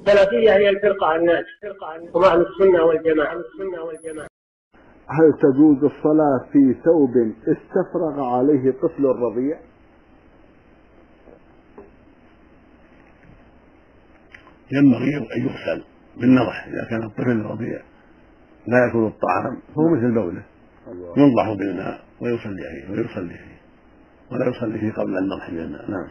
السلفية هي الفرقة الناس. هم أهل السنة والجماعة. السنة والجماعة هل تجوز الصلاة في ثوب استفرغ عليه طفل رضيع؟ ينبغي أن يغسل بالنضح إذا كان الطفل رضيع. لا يأكل الطعام فهو مثل بوله. ينضح بالماء ويصلي فيه ويصلي فيه. ولا يصلي فيه قبل النضح بالماء نعم.